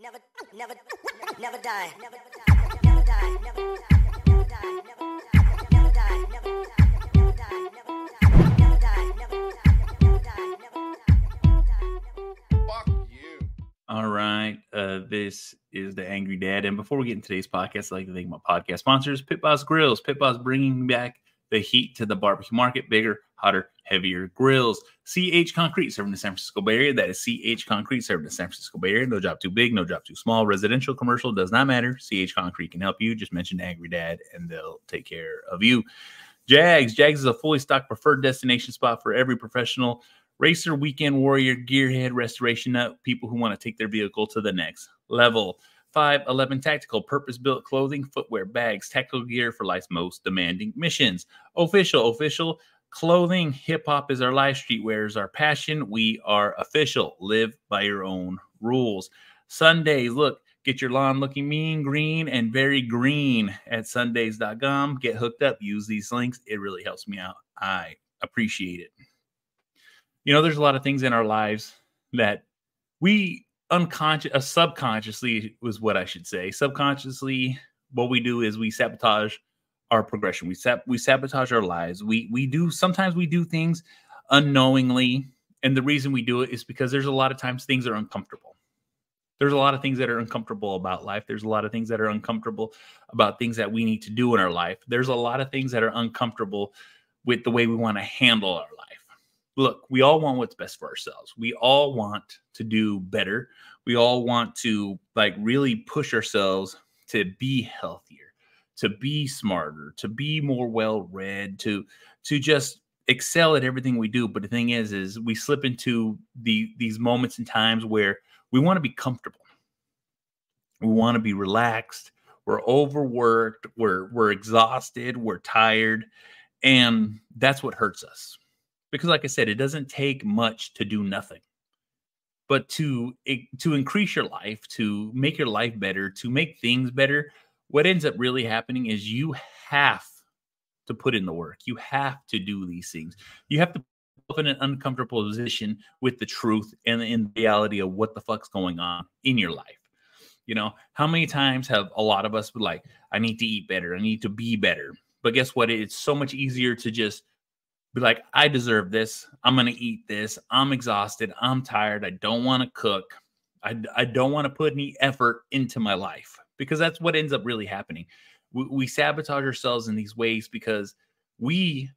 Never, die. All right. Uh, this is the Angry Dad. And before we get into today's podcast, I'd like to thank my podcast sponsors, Pit Boss Grills. Pit Boss bringing back the heat to the barbecue market, bigger, hotter, heavier grills. CH Concrete serving the San Francisco Bay Area. That is CH Concrete serving the San Francisco Bay Area. No job too big, no job too small. Residential, commercial, does not matter. CH Concrete can help you. Just mention Angry Dad and they'll take care of you. JEGS. JEGS is a fully stocked preferred destination spot for every professional racer, weekend warrior, gearhead, restoration nut, people who want to take their vehicle to the next level. 511 Tactical, purpose built clothing, footwear, bags, tactical gear for life's most demanding missions. Official, official clothing. Hip hop is our life, streetwear is our passion. We are official. Live by your own rules. Sundays, look, get your lawn looking mean, green, and very green at sundays.com. Get hooked up, use these links. It really helps me out. I appreciate it. You know, there's a lot of things in our lives that we unconscious, uh, subconsciously was what I should say. Subconsciously, what we do is we sabotage our progression. We sab- we sabotage our lives. We we do sometimes we do things unknowingly, and the reason we do it is because there's a lot of times things are uncomfortable. There's a lot of things that are uncomfortable about life. There's a lot of things that are uncomfortable about things that we need to do in our life. There's a lot of things that are uncomfortable with the way we want to handle our life look, we all want what's best for ourselves. We all want to do better. We all want to like really push ourselves to be healthier, to be smarter, to be more well-read, to to just excel at everything we do. But the thing is, is we slip into the these moments and times where we want to be comfortable. We want to be relaxed. We're overworked. We're we're exhausted. We're tired, and that's what hurts us because like i said it doesn't take much to do nothing. But to to increase your life to make your life better to make things better what ends up really happening is you have to put in the work. You have to do these things. You have to put in an uncomfortable position with the truth and in reality of what the fuck's going on in your life. You know how many times have a lot of us been like i need to eat better. I need to be better. But guess what? It's so much easier to just be like, I deserve this. I'm going to eat this. I'm exhausted. I'm tired. I don't want to cook. I, I don't want to put any effort into my life because that's what ends up really happening. We, we sabotage ourselves in these ways because we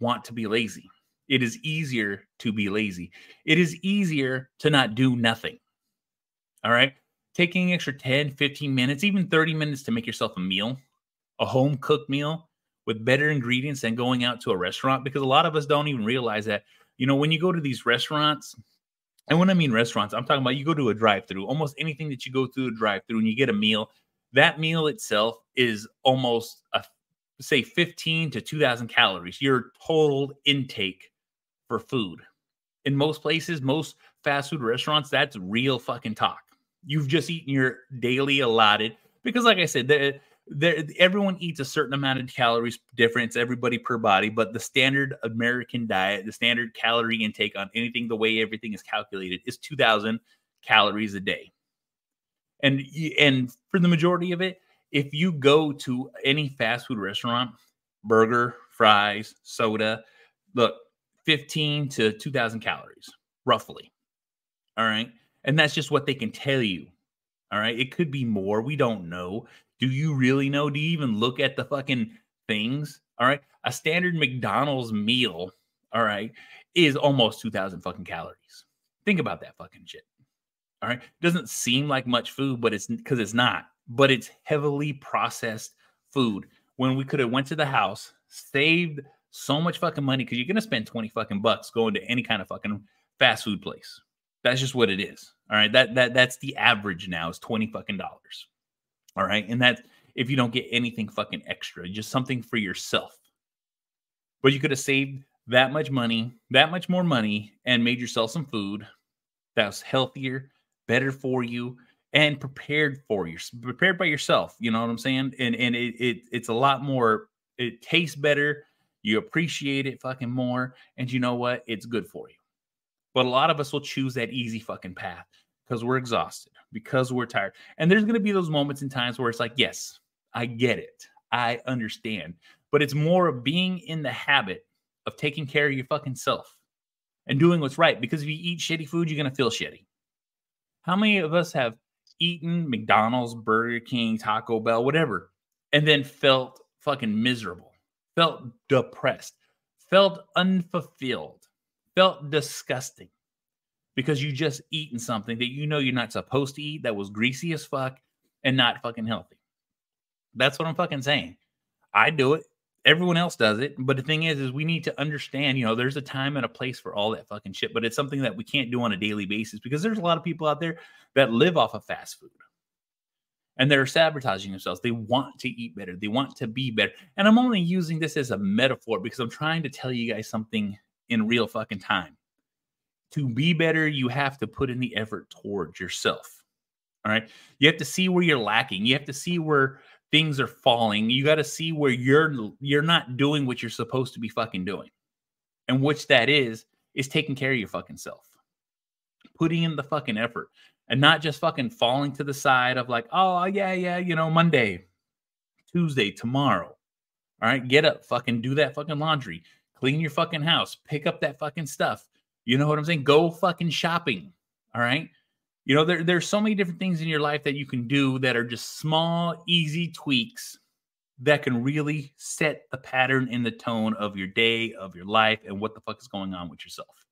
want to be lazy. It is easier to be lazy. It is easier to not do nothing. All right. Taking extra 10, 15 minutes, even 30 minutes to make yourself a meal, a home cooked meal with better ingredients than going out to a restaurant because a lot of us don't even realize that. You know, when you go to these restaurants, and when I mean restaurants, I'm talking about you go to a drive through, almost anything that you go through a drive through and you get a meal, that meal itself is almost a say 15 to 2000 calories, your total intake for food. In most places, most fast food restaurants, that's real fucking talk. You've just eaten your daily allotted because like I said, the there everyone eats a certain amount of calories difference everybody per body but the standard american diet the standard calorie intake on anything the way everything is calculated is 2000 calories a day. And and for the majority of it if you go to any fast food restaurant burger fries soda look 15 to 2000 calories roughly. All right? And that's just what they can tell you all right it could be more we don't know do you really know? Do you even look at the fucking things? All right. A standard McDonald's meal, all right, is almost 2,000 fucking calories. Think about that fucking shit. All right. Doesn't seem like much food, but it's because it's not, but it's heavily processed food. When we could have went to the house, saved so much fucking money because you're gonna spend 20 fucking bucks going to any kind of fucking fast food place. That's just what it is. All right. That that that's the average now is 20 fucking dollars. All right. And that if you don't get anything fucking extra, just something for yourself. But you could have saved that much money, that much more money, and made yourself some food that's healthier, better for you, and prepared for you, prepared by yourself. You know what I'm saying? And and it, it it's a lot more. It tastes better. You appreciate it fucking more, and you know what? It's good for you. But a lot of us will choose that easy fucking path because we're exhausted, because we're tired. And there's going to be those moments and times where it's like, yes, I get it. I understand. But it's more of being in the habit of taking care of your fucking self and doing what's right. Because if you eat shitty food, you're going to feel shitty. How many of us have eaten McDonald's, Burger King, Taco Bell, whatever, and then felt fucking miserable, felt depressed, felt unfulfilled, felt disgusting because you just eaten something that you know you're not supposed to eat that was greasy as fuck and not fucking healthy. That's what I'm fucking saying. I do it. Everyone else does it. But the thing is, is we need to understand, you know, there's a time and a place for all that fucking shit. But it's something that we can't do on a daily basis because there's a lot of people out there that live off of fast food. And they're sabotaging themselves. They want to eat better. They want to be better. And I'm only using this as a metaphor because I'm trying to tell you guys something in real fucking time. To be better, you have to put in the effort towards yourself. All right. You have to see where you're lacking. You have to see where things are falling. You got to see where you're you're not doing what you're supposed to be fucking doing. And which that is is taking care of your fucking self. Putting in the fucking effort and not just fucking falling to the side of like, "Oh, yeah, yeah, you know, Monday, Tuesday, tomorrow." All right, get up, fucking do that fucking laundry, clean your fucking house, pick up that fucking stuff. You know what I'm saying? Go fucking shopping. All right. You know, there, there's so many different things in your life that you can do that are just small, easy tweaks that can really set the pattern in the tone of your day, of your life, and what the fuck is going on with yourself.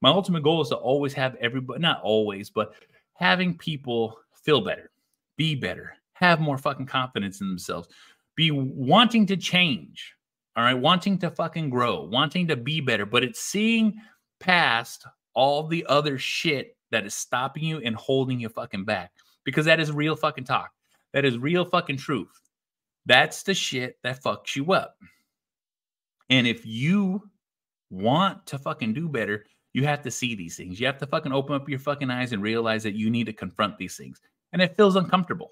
My ultimate goal is to always have everybody, not always, but having people feel better, be better, have more fucking confidence in themselves, be wanting to change, all right, wanting to fucking grow, wanting to be better, but it's seeing past all the other shit that is stopping you and holding you fucking back because that is real fucking talk. That is real fucking truth. That's the shit that fucks you up. And if you want to fucking do better, you have to see these things. You have to fucking open up your fucking eyes and realize that you need to confront these things. And it feels uncomfortable.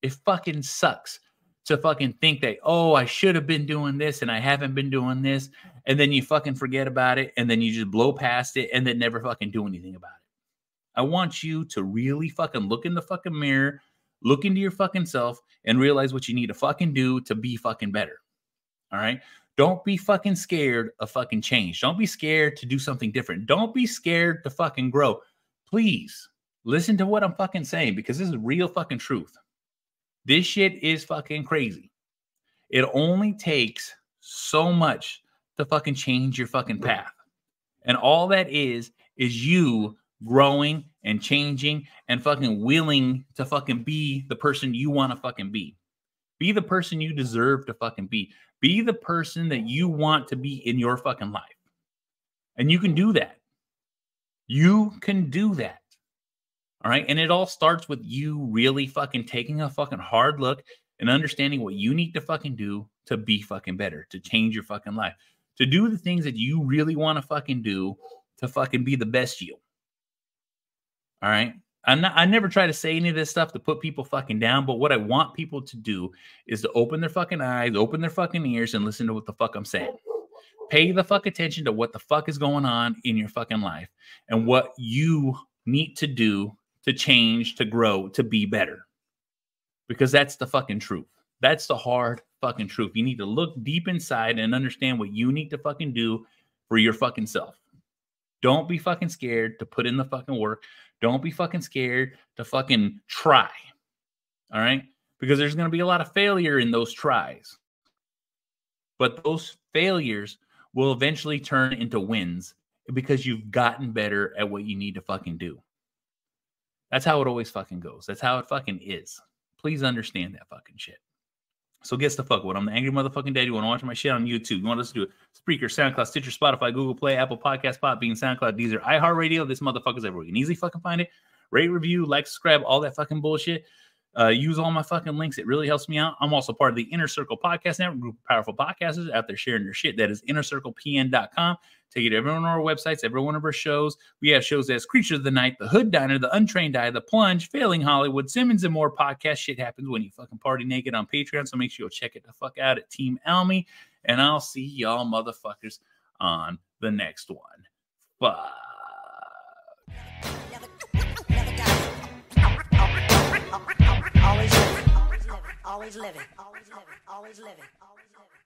It fucking sucks to fucking think that, oh, I should have been doing this and I haven't been doing this. And then you fucking forget about it and then you just blow past it and then never fucking do anything about it. I want you to really fucking look in the fucking mirror, look into your fucking self, and realize what you need to fucking do to be fucking better. All right. Don't be fucking scared of fucking change. Don't be scared to do something different. Don't be scared to fucking grow. Please listen to what I'm fucking saying because this is real fucking truth. This shit is fucking crazy. It only takes so much to fucking change your fucking path. And all that is, is you growing and changing and fucking willing to fucking be the person you want to fucking be. Be the person you deserve to fucking be. Be the person that you want to be in your fucking life. And you can do that. You can do that. All right. And it all starts with you really fucking taking a fucking hard look and understanding what you need to fucking do to be fucking better, to change your fucking life, to do the things that you really want to fucking do to fucking be the best you. All right. I'm not, I never try to say any of this stuff to put people fucking down, but what I want people to do is to open their fucking eyes, open their fucking ears, and listen to what the fuck I'm saying. Pay the fuck attention to what the fuck is going on in your fucking life and what you need to do to change, to grow, to be better. Because that's the fucking truth. That's the hard fucking truth. You need to look deep inside and understand what you need to fucking do for your fucking self. Don't be fucking scared to put in the fucking work. Don't be fucking scared to fucking try. All right? Because there's going to be a lot of failure in those tries. But those failures will eventually turn into wins because you've gotten better at what you need to fucking do. That's how it always fucking goes. That's how it fucking is. Please understand that fucking shit. So guess the fuck what? I'm the angry motherfucking dad. You want to watch my shit on YouTube? You want us to do it? Spreaker, SoundCloud, Stitcher, Spotify, Google Play, Apple Podcast, Podbean, SoundCloud, Deezer, iHeartRadio. This motherfucker's everywhere. You can easily fucking find it. Rate, review, like, subscribe, all that fucking bullshit. Uh, use all my fucking links. It really helps me out. I'm also part of the Inner Circle Podcast Network, group of powerful podcasters out there sharing their shit. That is innercirclepn.com. Take it to every one of our websites, every one of our shows. We have shows as Creature of the Night, The Hood Diner, The Untrained Eye, The Plunge, Failing Hollywood, Simmons, and more podcast. Shit happens when you fucking party naked on Patreon. So make sure you check it the fuck out at Team Almy. And I'll see y'all motherfuckers on the next one. Bye. Always living, always living, always living, always living.